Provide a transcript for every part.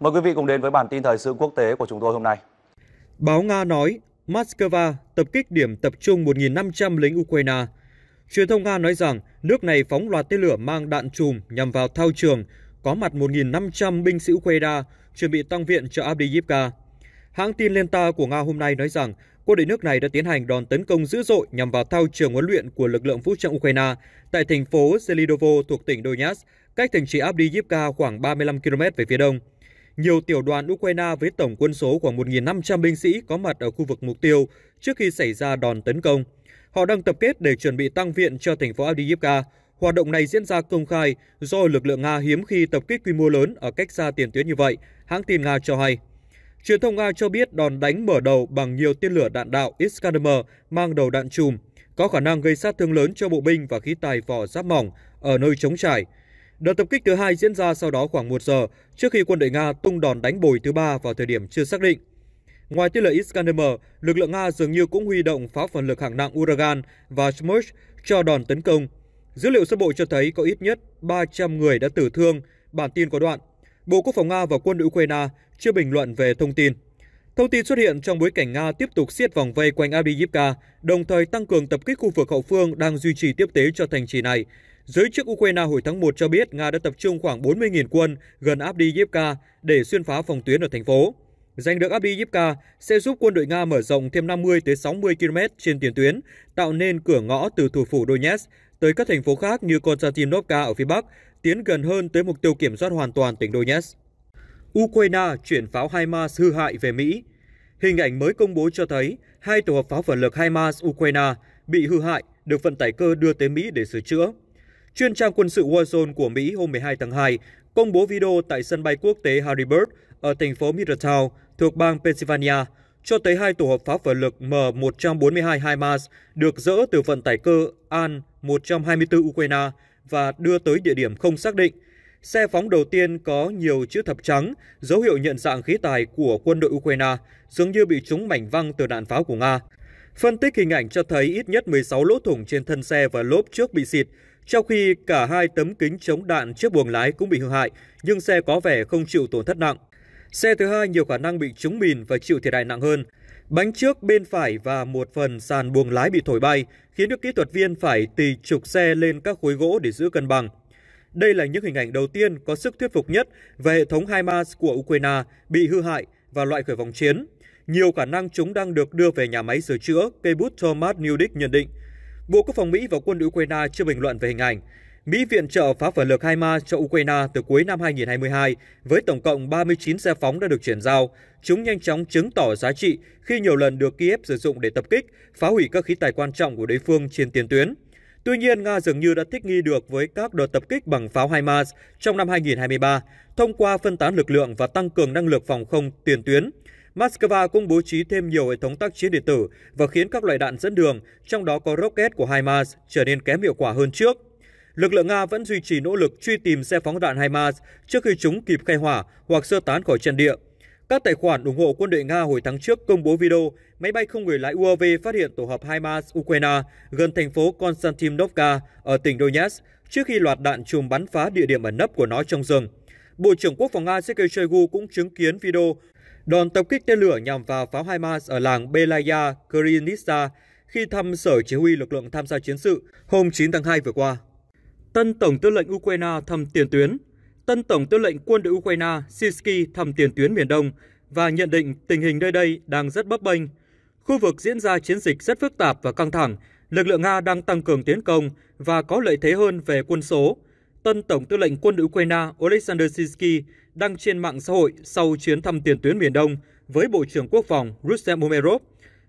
Mời quý vị cùng đến với bản tin thời sự quốc tế của chúng tôi hôm nay. Báo Nga nói Moscow tập kích điểm tập trung 1.500 lính Ukraine. Truyền thông Nga nói rằng nước này phóng loạt tên lửa mang đạn chùm nhằm vào thao trường, có mặt 1.500 binh sĩ Ukraine chuẩn bị tăng viện cho Abdiivka. Hãng tin Lenta của Nga hôm nay nói rằng quân đội nước này đã tiến hành đòn tấn công dữ dội nhằm vào thao trường huấn luyện của lực lượng vũ trang Ukraine tại thành phố Zelidovo thuộc tỉnh Donetsk, cách thành trì Abdiivka khoảng 35 km về phía đông. Nhiều tiểu đoàn Ukraine với tổng quân số khoảng 1.500 binh sĩ có mặt ở khu vực mục tiêu trước khi xảy ra đòn tấn công. Họ đang tập kết để chuẩn bị tăng viện cho thành phố Avdiivka. Hoạt động này diễn ra công khai do lực lượng Nga hiếm khi tập kích quy mô lớn ở cách xa tiền tuyến như vậy, hãng tin Nga cho hay. Truyền thông Nga cho biết đòn đánh mở đầu bằng nhiều tên lửa đạn đạo Iskander mang đầu đạn chùm có khả năng gây sát thương lớn cho bộ binh và khí tài vỏ giáp mỏng ở nơi trống trải. Đợt tập kích thứ hai diễn ra sau đó khoảng 1 giờ trước khi quân đội Nga tung đòn đánh bồi thứ ba vào thời điểm chưa xác định. Ngoài tên lửa Iskander, lực lượng Nga dường như cũng huy động pháo phản lực hạng nặng Uragan và Smerch cho đòn tấn công. Dữ liệu sơ bộ cho thấy có ít nhất 300 người đã tử thương, bản tin có đoạn. Bộ Quốc phòng Nga và quân đội Ukraine chưa bình luận về thông tin. Thông tin xuất hiện trong bối cảnh Nga tiếp tục siết vòng vây quanh Avdiivka, đồng thời tăng cường tập kích khu vực hậu phương đang duy trì tiếp tế cho thành trì này. Giới chức Ukraine hồi tháng 1 cho biết Nga đã tập trung khoảng 40.000 quân gần Avdiivka để xuyên phá phòng tuyến ở thành phố. Giành được Avdiivka sẽ giúp quân đội Nga mở rộng thêm 50 tới 60 km trên tiền tuyến, tạo nên cửa ngõ từ thủ phủ Donetsk tới các thành phố khác như Konstantinovka ở phía bắc, tiến gần hơn tới mục tiêu kiểm soát hoàn toàn tỉnh Donetsk. Ukraine chuyển pháo HIMARS hư hại về Mỹ. Hình ảnh mới công bố cho thấy hai tổ hợp pháo phản lực HIMARS Ukraine bị hư hại được vận tải cơ đưa tới Mỹ để sửa chữa. Chuyên trang quân sự Warzone của Mỹ hôm 12 tháng 2 công bố video tại sân bay quốc tế Harrisburg ở thành phố Middletown thuộc bang Pennsylvania cho thấy hai tổ hợp pháo phản lực M142 HIMARS được dỡ từ vận tải cơ An-124 Ukraine và đưa tới địa điểm không xác định. Xe phóng đầu tiên có nhiều chữ thập trắng, dấu hiệu nhận dạng khí tài của quân đội Ukraine, dường như bị trúng mảnh văng từ đạn pháo của Nga. Phân tích hình ảnh cho thấy ít nhất 16 lỗ thủng trên thân xe và lốp trước bị xịt, trong khi cả hai tấm kính chống đạn trước buồng lái cũng bị hư hại, nhưng xe có vẻ không chịu tổn thất nặng. Xe thứ hai nhiều khả năng bị trúng mìn và chịu thiệt hại nặng hơn. Bánh trước bên phải và một phần sàn buồng lái bị thổi bay, khiến các kỹ thuật viên phải tì trục xe lên các khối gỗ để giữ cân bằng. Đây là những hình ảnh đầu tiên có sức thuyết phục nhất về hệ thống HIMARS của Ukraine bị hư hại và loại khỏi vòng chiến. Nhiều khả năng chúng đang được đưa về nhà máy sửa chữa, cây bút Thomas Newdick nhận định. Bộ Quốc phòng Mỹ và quân đội Ukraine chưa bình luận về hình ảnh. Mỹ viện trợ phá phản lực ma cho Ukraine từ cuối năm 2022 với tổng cộng 39 xe phóng đã được chuyển giao. Chúng nhanh chóng chứng tỏ giá trị khi nhiều lần được Kiev sử dụng để tập kích, phá hủy các khí tài quan trọng của đối phương trên tiền tuyến. Tuy nhiên, Nga dường như đã thích nghi được với các đợt tập kích bằng pháo HIMARS trong năm 2023 thông qua phân tán lực lượng và tăng cường năng lực phòng không tiền tuyến. Moscow cũng bố trí thêm nhiều hệ thống tác chiến điện tử và khiến các loại đạn dẫn đường, trong đó có rocket của HIMARS, trở nên kém hiệu quả hơn trước. Lực lượng Nga vẫn duy trì nỗ lực truy tìm xe phóng đạn HIMARS trước khi chúng kịp khai hỏa hoặc sơ tán khỏi trận địa. Các tài khoản ủng hộ quân đội Nga hồi tháng trước công bố video máy bay không người lái UAV phát hiện tổ hợp HIMARS Ukraine gần thành phố Konstantinovka ở tỉnh Donetsk trước khi loạt đạn chùm bắn phá địa điểm ẩn nấp của nó trong rừng. Bộ trưởng Quốc phòng Nga Sergei Shoigu cũng chứng kiến video đòn tập kích tên lửa nhằm vào pháo HIMARS ở làng Belaya, Krynitsa khi thăm sở chỉ huy lực lượng tham gia chiến sự hôm 9 tháng 2 vừa qua. Tân Tổng tư lệnh Ukraine thăm tiền tuyến Tân Tổng tư lệnh quân đội Ukraine Sisky thăm tiền tuyến miền Đông và nhận định tình hình nơi đây đang rất bấp bênh. Khu vực diễn ra chiến dịch rất phức tạp và căng thẳng, lực lượng Nga đang tăng cường tiến công và có lợi thế hơn về quân số. Tân Tổng tư lệnh quân đội Ukraine Oleksandr Sisky đăng trên mạng xã hội sau chuyến thăm tiền tuyến miền Đông với Bộ trưởng Quốc phòng Rustem Umerov.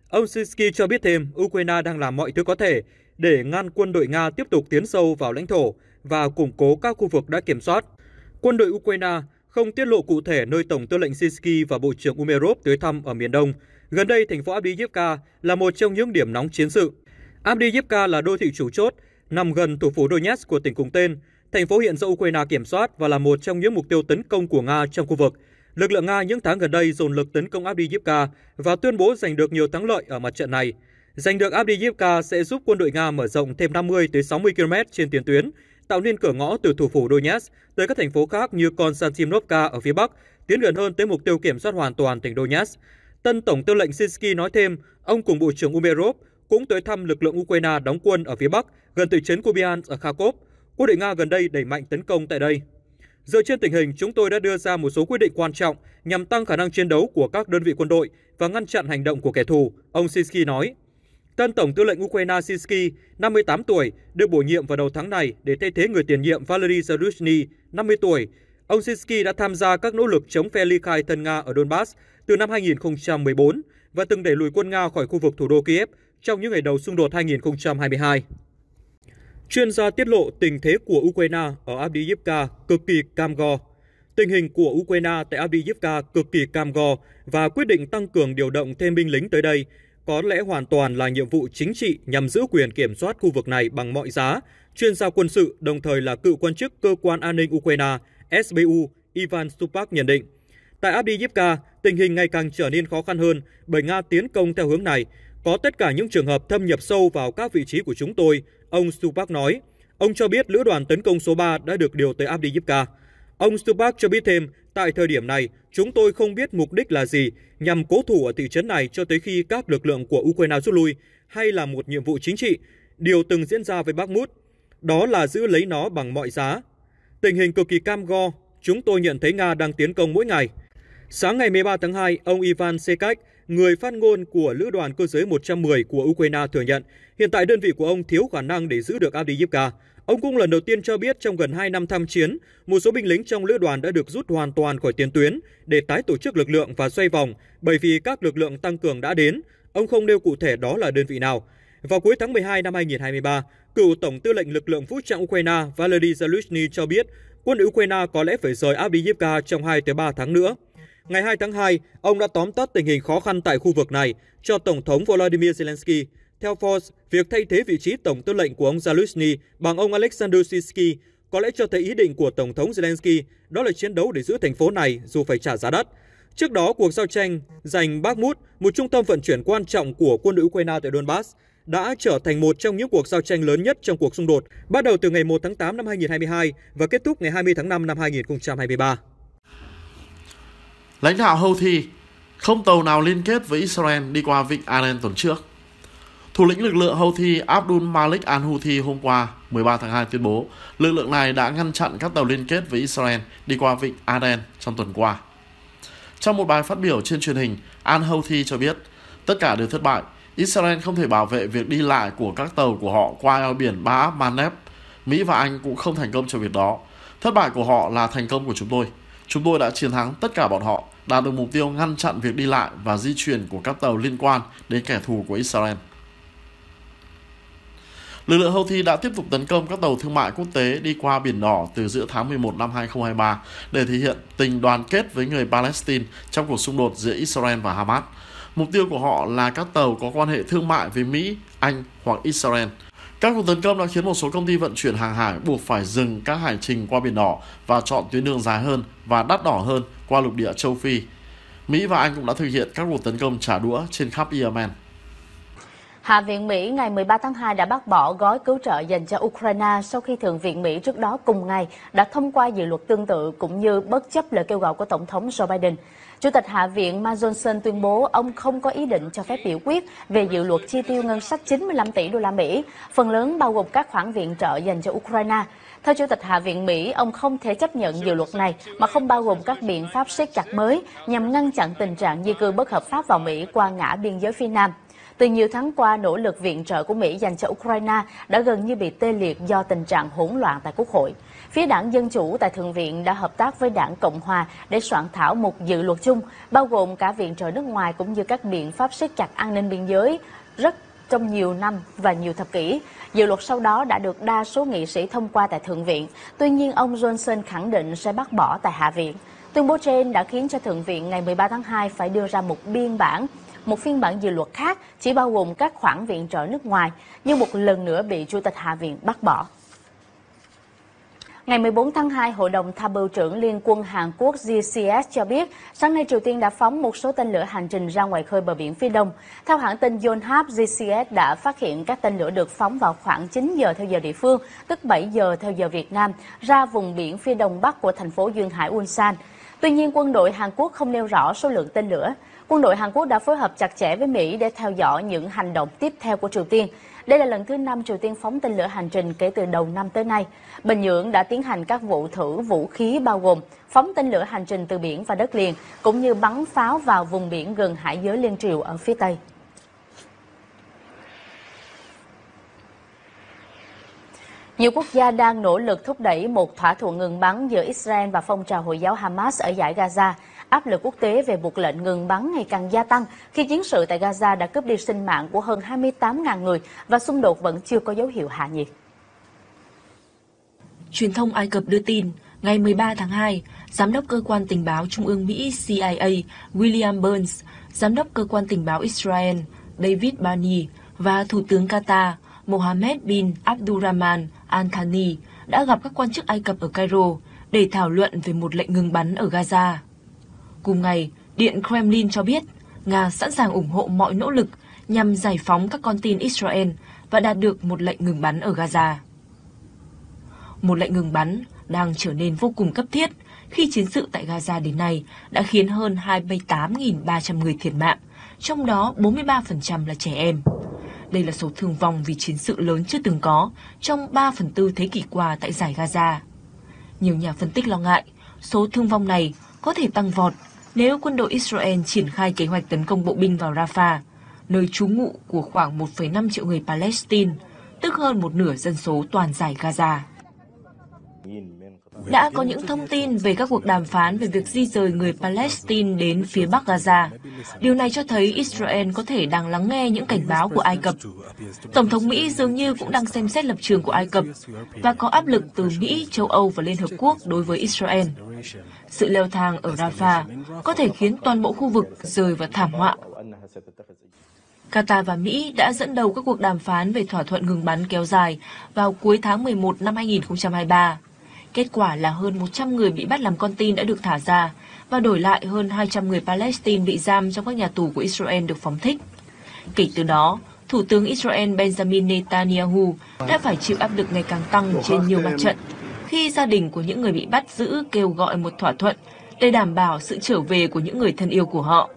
Ông Sinsky cho biết thêm Ukraine đang làm mọi thứ có thể để ngăn quân đội Nga tiếp tục tiến sâu vào lãnh thổ và củng cố các khu vực đã kiểm soát. Quân đội Ukraine không tiết lộ cụ thể nơi Tổng tư lệnh Sinsky và Bộ trưởng Umerov tới thăm ở miền Đông. Gần đây, thành phố Avdiivka là một trong những điểm nóng chiến sự. Avdiivka là đô thị chủ chốt, nằm gần thủ phủ Donetsk của tỉnh cùng tên. Thành phố hiện do Ukraine kiểm soát và là một trong những mục tiêu tấn công của Nga trong khu vực. Lực lượng Nga những tháng gần đây dồn lực tấn công Avdiivka và tuyên bố giành được nhiều thắng lợi ở mặt trận này. Giành được Avdiivka sẽ giúp quân đội Nga mở rộng thêm 50 tới 60 km trên tiền tuyến, tạo nên cửa ngõ từ thủ phủ Donetsk tới các thành phố khác như Konstantinovka ở phía bắc, tiến gần hơn tới mục tiêu kiểm soát hoàn toàn tỉnh Donetsk. Tân Tổng tư lệnh Sinsky nói thêm, ông cùng Bộ trưởng Umerov cũng tới thăm lực lượng Ukraine đóng quân ở phía Bắc, gần thị trấn Kupiansk ở Kharkov. Quân đội Nga gần đây đẩy mạnh tấn công tại đây. Dựa trên tình hình, chúng tôi đã đưa ra một số quyết định quan trọng nhằm tăng khả năng chiến đấu của các đơn vị quân đội và ngăn chặn hành động của kẻ thù, ông Sinsky nói. Tân Tổng tư lệnh Ukraine Sinsky, 58 tuổi, được bổ nhiệm vào đầu tháng này để thay thế người tiền nhiệm Valery Zaluzhny, 50 tuổi. Ông Sinsky đã tham gia các nỗ lực chống phe ly khai thân Nga ở Donbass từ năm 2014 và từng đẩy lùi quân Nga khỏi khu vực thủ đô Kiev trong những ngày đầu xung đột 2022. Chuyên gia tiết lộ tình thế của Ukraine ở Avdiivka cực kỳ cam go. Tình hình của Ukraine tại Avdiivka cực kỳ cam go và quyết định tăng cường điều động thêm binh lính tới đây có lẽ hoàn toàn là nhiệm vụ chính trị nhằm giữ quyền kiểm soát khu vực này bằng mọi giá, chuyên gia quân sự đồng thời là cựu quan chức cơ quan an ninh Ukraine SBU Ivan Stupak nhận định. Tại Avdiivka, tình hình ngày càng trở nên khó khăn hơn bởi Nga tiến công theo hướng này. Có tất cả những trường hợp thâm nhập sâu vào các vị trí của chúng tôi, ông Stupak nói. Ông cho biết lữ đoàn tấn công số 3 đã được điều tới Avdiivka. Ông Stupak cho biết thêm, tại thời điểm này, chúng tôi không biết mục đích là gì nhằm cố thủ ở thị trấn này cho tới khi các lực lượng của Ukraine rút lui hay là một nhiệm vụ chính trị, điều từng diễn ra với Bakhmut. Đó là giữ lấy nó bằng mọi giá. Tình hình cực kỳ cam go, chúng tôi nhận thấy Nga đang tiến công mỗi ngày. Sáng ngày 13 tháng 2, ông Ivan Sekach, người phát ngôn của Lữ đoàn cơ giới 110 của Ukraine thừa nhận hiện tại đơn vị của ông thiếu khả năng để giữ được Avdiivka. Ông cũng lần đầu tiên cho biết trong gần 2 năm tham chiến, một số binh lính trong lữ đoàn đã được rút hoàn toàn khỏi tiền tuyến để tái tổ chức lực lượng và xoay vòng bởi vì các lực lượng tăng cường đã đến. Ông không nêu cụ thể đó là đơn vị nào. Vào cuối tháng 12 năm 2023, cựu Tổng tư lệnh lực lượng vũ trang Ukraine Valery Zaluzhny cho biết quân Ukraine có lẽ phải rời Avdiivka trong 2 tới 3 tháng nữa. Ngày 2 tháng 2, ông đã tóm tắt tình hình khó khăn tại khu vực này cho Tổng thống Volodymyr Zelensky. Theo Forbes, việc thay thế vị trí tổng tư lệnh của ông Zaluzny bằng ông Alexander Sisky có lẽ cho thấy ý định của Tổng thống Zelensky đó là chiến đấu để giữ thành phố này dù phải trả giá đắt. Trước đó, cuộc giao tranh giành Bakhmut, một trung tâm vận chuyển quan trọng của quân đội Ukraine tại Donbass, đã trở thành một trong những cuộc giao tranh lớn nhất trong cuộc xung đột, bắt đầu từ ngày 1 tháng 8 năm 2022 và kết thúc ngày 20 tháng 5 năm 2023. Lãnh đạo Houthi không tàu nào liên kết với Israel đi qua vịnh Aden tuần trước. Thủ lĩnh lực lượng Houthi Abdul Malik al-Houthi hôm qua 13 tháng 2 tuyên bố lực lượng này đã ngăn chặn các tàu liên kết với Israel đi qua vịnh Aden trong tuần qua. Trong một bài phát biểu trên truyền hình, al-Houthi cho biết tất cả đều thất bại. Israel không thể bảo vệ việc đi lại của các tàu của họ qua eo biển Ba Maneb. Mỹ và Anh cũng không thành công cho việc đó. Thất bại của họ là thành công của chúng tôi. Chúng tôi đã chiến thắng tất cả bọn họ, đạt được mục tiêu ngăn chặn việc đi lại và di chuyển của các tàu liên quan đến kẻ thù của Israel. Lực lượng Houthi đã tiếp tục tấn công các tàu thương mại quốc tế đi qua Biển Đỏ từ giữa tháng 11 năm 2023 để thể hiện tình đoàn kết với người Palestine trong cuộc xung đột giữa Israel và Hamas. Mục tiêu của họ là các tàu có quan hệ thương mại với Mỹ, Anh hoặc Israel. Các cuộc tấn công đã khiến một số công ty vận chuyển hàng hải buộc phải dừng các hải trình qua Biển Đỏ và chọn tuyến đường dài hơn và đắt đỏ hơn qua lục địa châu Phi. Mỹ và Anh cũng đã thực hiện các cuộc tấn công trả đũa trên khắp Yemen. Hạ viện Mỹ ngày 13 tháng 2 đã bác bỏ gói cứu trợ dành cho Ukraine sau khi Thượng viện Mỹ trước đó cùng ngày đã thông qua dự luật tương tự cũng như bất chấp lời kêu gọi của Tổng thống Joe Biden. Chủ tịch Hạ viện Mike Johnson tuyên bố ông không có ý định cho phép biểu quyết về dự luật chi tiêu ngân sách 95 tỷ đô la Mỹ, phần lớn bao gồm các khoản viện trợ dành cho Ukraine. Theo Chủ tịch Hạ viện Mỹ, ông không thể chấp nhận dự luật này mà không bao gồm các biện pháp siết chặt mới nhằm ngăn chặn tình trạng di cư bất hợp pháp vào Mỹ qua ngã biên giới phía Nam. Từ nhiều tháng qua, nỗ lực viện trợ của Mỹ dành cho Ukraine đã gần như bị tê liệt do tình trạng hỗn loạn tại Quốc hội. Phía đảng Dân Chủ tại Thượng viện đã hợp tác với đảng Cộng Hòa để soạn thảo một dự luật chung, bao gồm cả viện trợ nước ngoài cũng như các biện pháp siết chặt an ninh biên giới rất trong nhiều năm và nhiều thập kỷ. Dự luật sau đó đã được đa số nghị sĩ thông qua tại Thượng viện. Tuy nhiên, ông Johnson khẳng định sẽ bác bỏ tại Hạ viện. Tuyên bố trên đã khiến cho Thượng viện ngày 13 tháng 2 phải đưa ra một biên bản một phiên bản dự luật khác chỉ bao gồm các khoản viện trợ nước ngoài, nhưng một lần nữa bị Chủ tịch Hạ viện bác bỏ. Ngày 14 tháng 2, Hội đồng Tham mưu trưởng Liên quân Hàn Quốc GCS cho biết, sáng nay Triều Tiên đã phóng một số tên lửa hành trình ra ngoài khơi bờ biển phía đông. Theo hãng tin Yonhap, GCS đã phát hiện các tên lửa được phóng vào khoảng 9 giờ theo giờ địa phương, tức 7 giờ theo giờ Việt Nam, ra vùng biển phía đông bắc của thành phố Duyên Hải Ulsan. Tuy nhiên, quân đội Hàn Quốc không nêu rõ số lượng tên lửa. Quân đội Hàn Quốc đã phối hợp chặt chẽ với Mỹ để theo dõi những hành động tiếp theo của Triều Tiên. Đây là lần thứ năm Triều Tiên phóng tên lửa hành trình kể từ đầu năm tới nay. Bình Nhưỡng đã tiến hành các vụ thử vũ khí bao gồm phóng tên lửa hành trình từ biển và đất liền, cũng như bắn pháo vào vùng biển gần hải giới Liên Triều ở phía Tây. Nhiều quốc gia đang nỗ lực thúc đẩy một thỏa thuận ngừng bắn giữa Israel và phong trào Hồi giáo Hamas ở giải Gaza. Áp lực quốc tế về một lệnh ngừng bắn ngày càng gia tăng khi chiến sự tại Gaza đã cướp đi sinh mạng của hơn 28.000 người và xung đột vẫn chưa có dấu hiệu hạ nhiệt. Truyền thông Ai Cập đưa tin, ngày 13 tháng 2, Giám đốc Cơ quan Tình báo Trung ương Mỹ CIA William Burns, Giám đốc Cơ quan Tình báo Israel David Barney và Thủ tướng Qatar Mohammed bin Abdurrahman Al Thani đã gặp các quan chức Ai Cập ở Cairo để thảo luận về một lệnh ngừng bắn ở Gaza. Cùng ngày, Điện Kremlin cho biết Nga sẵn sàng ủng hộ mọi nỗ lực nhằm giải phóng các con tin Israel và đạt được một lệnh ngừng bắn ở Gaza. Một lệnh ngừng bắn đang trở nên vô cùng cấp thiết khi chiến sự tại Gaza đến nay đã khiến hơn 28.300 người thiệt mạng, trong đó 43% là trẻ em. Đây là số thương vong vì chiến sự lớn chưa từng có trong 3 phần tư thế kỷ qua tại giải Gaza. Nhiều nhà phân tích lo ngại số thương vong này có thể tăng vọt nếu quân đội Israel triển khai kế hoạch tấn công bộ binh vào Rafah, nơi trú ngụ của khoảng 1,5 triệu người Palestine, tức hơn một nửa dân số toàn giải Gaza. Đã có những thông tin về các cuộc đàm phán về việc di rời người Palestine đến phía Bắc Gaza. Điều này cho thấy Israel có thể đang lắng nghe những cảnh báo của Ai Cập. Tổng thống Mỹ dường như cũng đang xem xét lập trường của Ai Cập và có áp lực từ Mỹ, châu Âu và Liên Hợp Quốc đối với Israel. Sự leo thang ở Rafah có thể khiến toàn bộ khu vực rơi vào thảm họa. Qatar và Mỹ đã dẫn đầu các cuộc đàm phán về thỏa thuận ngừng bắn kéo dài vào cuối tháng 11 năm 2023. Kết quả là hơn 100 người bị bắt làm con tin đã được thả ra và đổi lại hơn 200 người Palestine bị giam trong các nhà tù của Israel được phóng thích. Kể từ đó, Thủ tướng Israel Benjamin Netanyahu đã phải chịu áp lực ngày càng tăng trên nhiều mặt trận khi gia đình của những người bị bắt giữ kêu gọi một thỏa thuận để đảm bảo sự trở về của những người thân yêu của họ,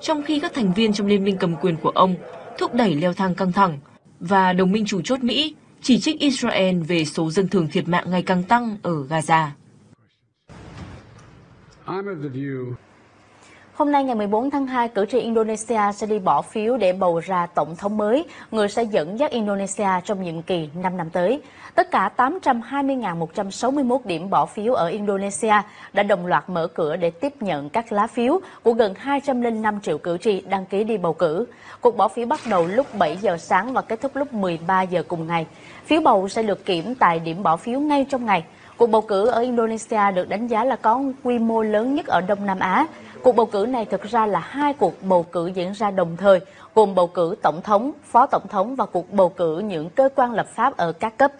trong khi các thành viên trong liên minh cầm quyền của ông thúc đẩy leo thang căng thẳng và đồng minh chủ chốt Mỹ chỉ trích Israel về số dân thường thiệt mạng ngày càng tăng ở Gaza. Hôm nay ngày 14 tháng 2, cử tri Indonesia sẽ đi bỏ phiếu để bầu ra tổng thống mới, người sẽ dẫn dắt Indonesia trong nhiệm kỳ 5 năm tới. Tất cả 820.161 điểm bỏ phiếu ở Indonesia đã đồng loạt mở cửa để tiếp nhận các lá phiếu của gần 205 triệu cử tri đăng ký đi bầu cử. Cuộc bỏ phiếu bắt đầu lúc 7 giờ sáng và kết thúc lúc 13 giờ cùng ngày. Phiếu bầu sẽ được kiểm tại điểm bỏ phiếu ngay trong ngày. Cuộc bầu cử ở Indonesia được đánh giá là có quy mô lớn nhất ở Đông Nam Á. Cuộc bầu cử này thực ra là hai cuộc bầu cử diễn ra đồng thời, gồm bầu cử tổng thống, phó tổng thống và cuộc bầu cử những cơ quan lập pháp ở các cấp.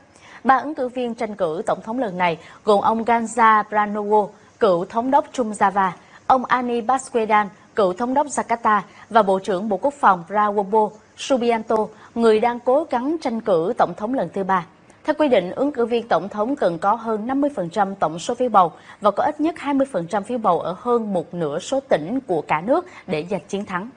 Ba ứng cử viên tranh cử tổng thống lần này gồm ông Ganja Pranowo, cựu thống đốc Trung Java, ông Ani Baswedan, cựu thống đốc Jakarta và Bộ trưởng Bộ Quốc phòng Prabowo Subianto, người đang cố gắng tranh cử tổng thống lần thứ ba. Theo quy định, ứng cử viên tổng thống cần có hơn 50% tổng số phiếu bầu và có ít nhất 20% phiếu bầu ở hơn một nửa số tỉnh của cả nước để giành chiến thắng.